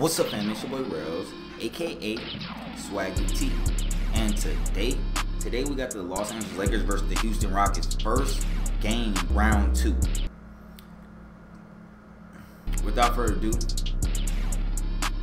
What's up, fam? It's your boy Railz, aka Swaggy T. And today, today we got the Los Angeles Lakers versus the Houston Rockets. First game, round two. Without further ado,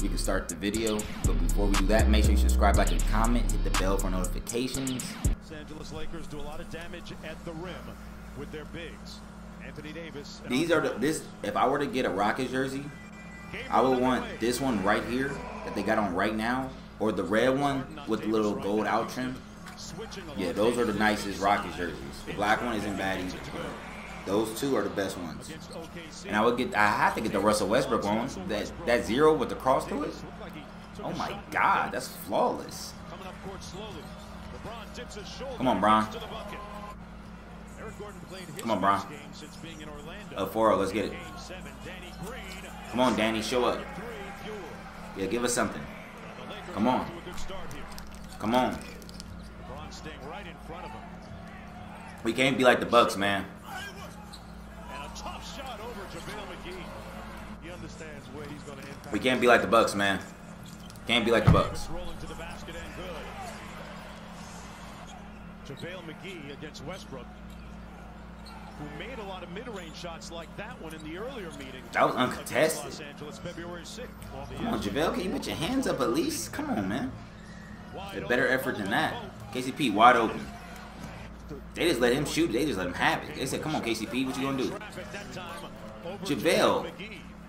we can start the video. But before we do that, make sure you subscribe, like, and comment. Hit the bell for notifications. Los Angeles Lakers do a lot of damage at the rim with their bigs. Anthony Davis. These are the this. If I were to get a Rockets jersey, I would want this one right here that they got on right now, or the red one with the little gold out trim. Yeah, those are the nicest Rockets jerseys. The black one isn't bad either. Those two are the best ones. And I would get. I have to get the Russell Westbrook one. That that zero with the cross to it. Oh my. God, that's flawless. Come on, Bron. To the bucket. Eric Gordon played his Come on, Orlando. Up 4 let's get it. Come on, Danny, show up. Yeah, give us something. Come on. a. Come on. We can't be like the Bucks, man. A. We can't be like the Bucks, man. Can't be like the Bucks. JaVale McGee against Westbrook, who made a lot of mid-range shots like that one in the earlier meeting. That was uncontested. Los Angeles, February 6th. Come on, JaVale, can you put your hands up at least? Come on, man. A better effort than that. KCP wide open. They just let him shoot. They just let him have it. They said, "Come on, KCP, what you gonna do?" Trap at that time over JaVale,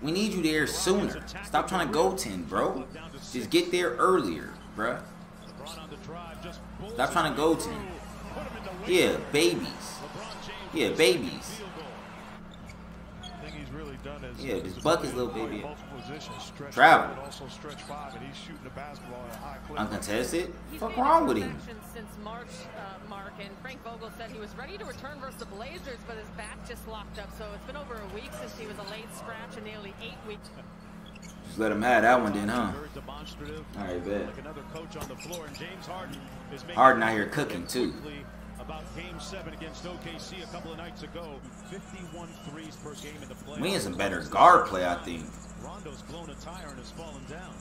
we need you there sooner. Stop trying to goaltend, bro. Just get there earlier, bruh. LeBron on the drive, just bulls Stop trying to go Put him in the rim. Yeah, babies. LeBron James Yeah, babies. field he's really done is Yeah, is just buck play his little baby. multiple positions, stretch Travel. four, but also stretch five, and he's shooting the basketball at a high clip. Uncontested. He's Fuck wrong with him? Since March, uh, Mark, and Frank Vogel said he was ready to return versus the Blazers, but his back just locked up. So it's been over a week since he was a late scratch and nearly eight weeks. Just let him have that one then, huh? All right, bet. Like another coach on the floor, and James Harden is making Harden out here cooking too. About game seven against OKC a couple of nights ago. 51 threes per game in the playoffs. We need some better guard play, I think. Rondo's blown a tire and has fallen down.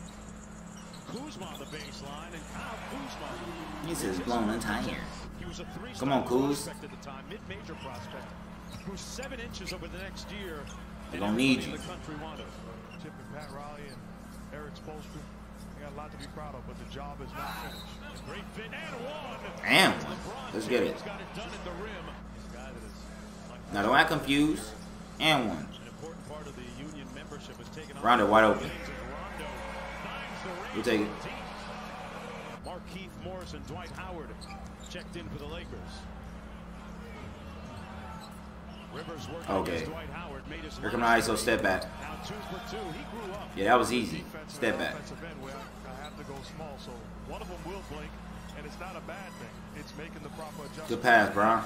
Kuzma on the baseline, and Kyle Kuzma. He says blown a tire. He was a three-star Come on, Kuz. at the time, mid-major prospect. Grew seven inches over the next year. They gonna need you. The country wanted. Chip and Pat Riley and Erik Spoelstra, and one. And one. LeBron Let's get it. James got it done at the rim. This guy that is Now don't act confused. And one. an important part of the union membership is taking on Rondo wide open. James and Rondo finds the range We'll take it. deep. Markieff Morris and Dwight Howard checked in for the Lakers. Rivers working Okay. Dwight Howard, made his Here come the ISO step back. Now two for two. He grew up. Yeah, that was easy. Step back. offensive end where I, I have to go small, so one of them will blink, and it's not a bad thing. It's making the proper adjustment. Good pass, bro.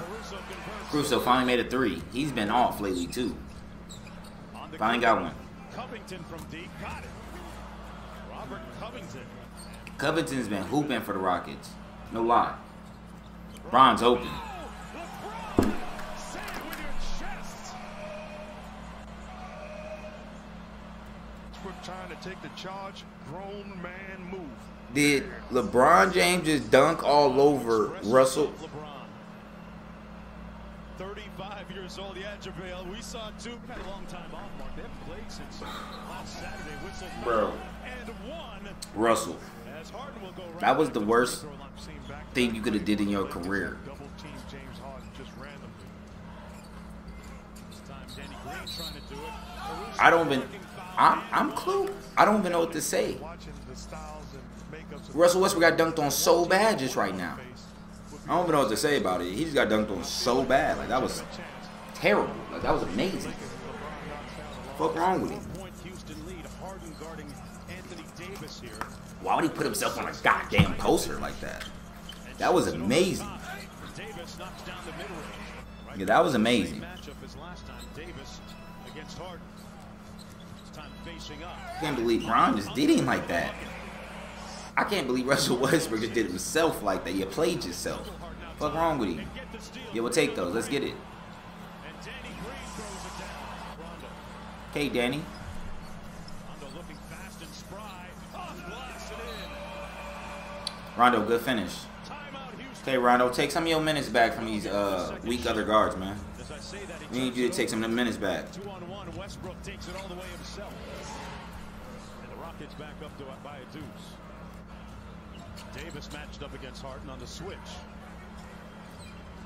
Caruso finally made a three. He's been off lately too. Finally got one. Covington from deep. Got it. Robert Covington. Covington's been hooping for the Rockets. No lie. Bron's open. Trying to take the charge, grown man move. Did LeBron James just dunk all over Russell? LeBron. 35 years old. Yeah, JaVale. We saw two. A long time off, Mark. They haven't played since last Saturday. Whistle. Bro. And one. Russell. As Harden will go right That was the worst I've seen back thing you could have did in your career. double team James Harden just randomly. This time, Danny Green trying to do it. I don't even. I'm I'm clue. I don't even know what to say. Russell Westbrook got dunked on so bad just right now. I don't even know what to say about it. He just got dunked on so bad. Like that was terrible. Like that was amazing. Fuck wrong with him? Why would he put himself on a goddamn poster like that? That was amazing. Yeah, that was amazing. I can't believe Ron just did him like that. I can't believe Russell Westbrook just did himself like that. You played yourself. What's wrong with you? Yeah, we'll take those. Let's get it. Okay, Danny. Rondo, good finish. Okay, Rondo, take some of your minutes back from these uh, weak other guards, man. As I say that, he We need you to take some of the minutes back. Two on one, Westbrook takes it all the way himself. And the Rockets back up to by a deuce. Davis matched up against Harden on the switch.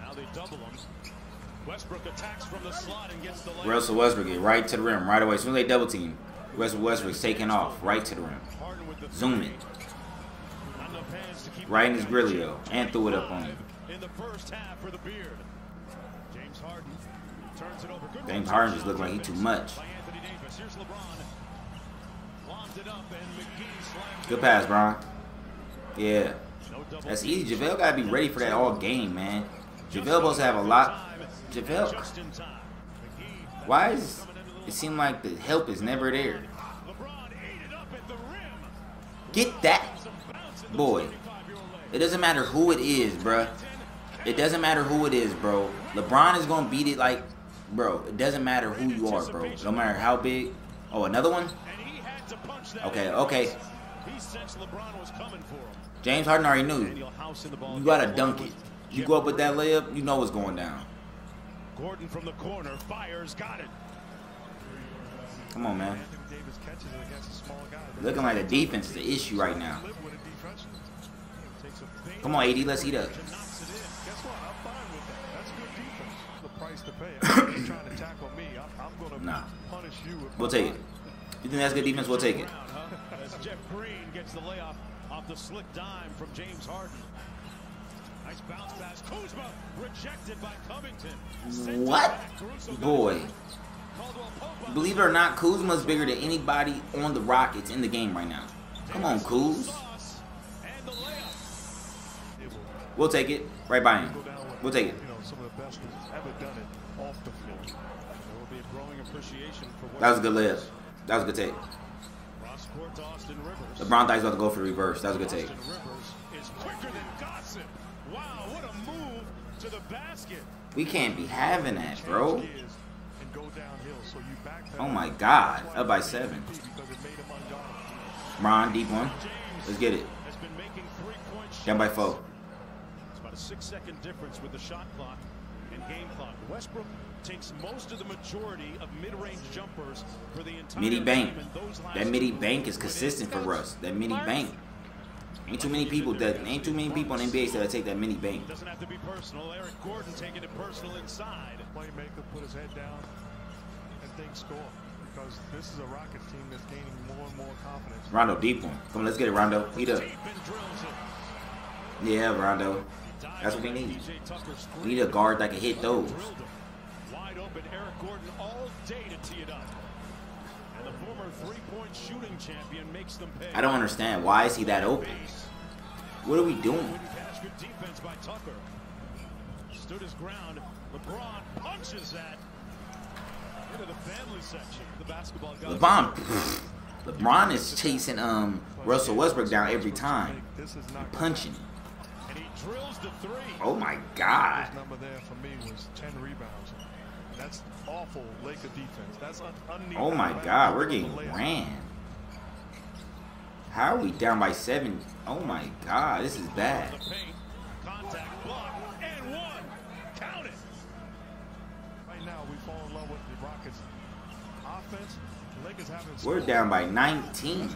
Now they double him. Westbrook attacks from the slot and gets the layup. Russell Westbrook get right to the rim right away. As soon as they double team, Russell Westbrook's taking off right to the rim. Harden Right in his grillio and threw it up on him. In the first half for the beard. James Harden turns it over. Good James. Harden just look like he too much. By Anthony Davis. Here's LeBron. It up and McGee Good pass. Bron. Yeah, that's easy. JaVale gotta be ready for that all game, man. JaVale supposed to have a lot. JaVale, Just in time. McGee why is it seem like the help is never there? LeBron ate it up at the rim. Get that, Some bounce in the boy. 45-year-old leg. It doesn't matter who it is, bruh. It doesn't matter who it is, bro. LeBron is gonna beat it like, bro. It doesn't matter who you are, bro. No matter how big. Oh, another one. And he had to punch that Okay, okay. He sensed LeBron was coming for him. James Harden already knew. Danuel House in the ball. You gotta dunk it. You go up with that layup, you know what's going down. Gordon from the corner fires, got it. Come on, man. Anthony Davis catches it against a small guy. Looking like the defense is the issue right now. Come on, AD, let's heat up. and knocks it in. Guess what? I'm fine with that. That's good defense. The price to pay. If you're trying to tackle me, I'm, I'm going to Nah. punish you. We'll take it. You think that's good defense? We'll take it. As Jeff Green gets the layoff off the slick dime from James Harden. Nice bounce pass. Kuzma rejected by Covington. What? back. Caruso got Boy. it. Caldwell Pope Believe it or not, Kuzma's bigger than anybody on the Rockets in the game right now. Come on, Kuz. We'll take it. Right by him. go down with, We'll take it. You know, some of the best who's ever done it off the floor. There will be a growing appreciation for what That was a good layup. That was a good take. Cross court to LeBron thought he was about to go for the reverse. That was a good take. Austin Rivers is quicker than Gossip. Wow, what a move to the basket. We can't be having that, bro. Change gears and go downhill. So you backpedal Oh my God. Up by seven. because it made him unguardable. Ron, deep one. Let's get it. has been making three-point shots. Down by four. It's about a six-second difference with the shot clock and game clock. Westbrook takes most of the majority of mid-range jumpers for the entire Midi bank. game, and those last That midi bank is consistent for Russ. That midi bank. Ain't too many people that ain't too many people in NBA that take that mini bank. Doesn't have to be personal. Eric Gordon taking it personal inside. Playmaker put his head down and things score. Because this is a Rockets team that's gaining more and more confidence. Rondo deep one. Come on, let's get it, Rondo. Heat up. Deep and drills it. Yeah, Rondo. Dives That's what we need. We need a guard that can hit those. Wide open, Eric Gordon all day to tee it up. And the former three-point shooting champion makes them pay. I don't understand. Why is he that open? What are we doing? Good defense by Tucker. Stood his ground. LeBron punches that into the family section. The basketball guys. LeBron, LeBron is chasing um Russell Westbrook down every time, This is not punching. And he drills the three. Oh my God! His number there for me was 10 rebounds. That's awful Laker defense. That's un- Oh my. God! We're getting ran. How are we down by seven? Oh my God! This is bad. Contact block. And one. Count it. Right now, we fall in love with the Rockets offense. Lakers haven't We're down by 19.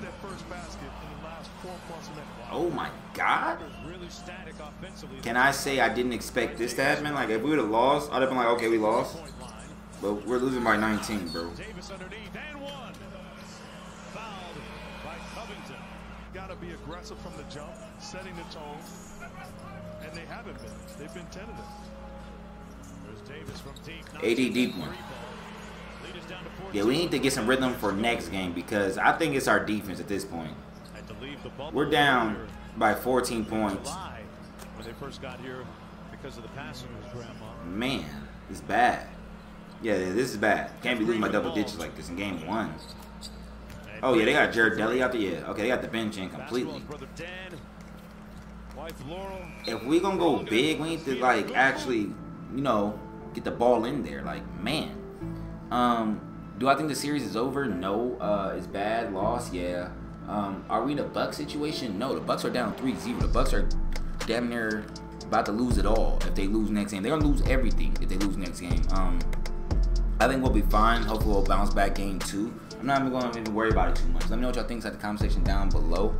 Oh my God! Really static offensively. Can I say I didn't expect this to happen? Like if we would have lost, I'd have been like, okay, we lost. But we're losing by 19, bro. Davis one. Fouled by Covington. Got to be aggressive from the jump, setting the tone. And they haven't been. They've been tentative. There's Davis from deep. AD deep one. Lead is down to 14. Yeah, we need to get some rhythm for next game because I think it's our defense at this point. Had to leave the bubble We're down by 14 points. When they first got here because of the passing with grandma. Man, it's bad. Yeah, this is bad. Can't be losing by double digits like this in game one. Oh yeah, they got Jared Dudley out there. Yeah, okay, they got the bench in completely. Basketball's brother Dan, wife Laurel. If we gonna go big, we need to like actually, you know, get the ball in there. Like man, um, do I think the series is over? No. Uh, it's bad. Loss. Yeah. Um, are we a Buck situation? No, the Bucks are down 3-0. The Bucks are damn near about to lose it all if they lose next game. They're gonna lose everything if they lose next game. Um, I think we'll be fine. Hopefully, we'll bounce back game two. I'm not even going to even worry about it too much. Let me know what y'all think at the comment section down below.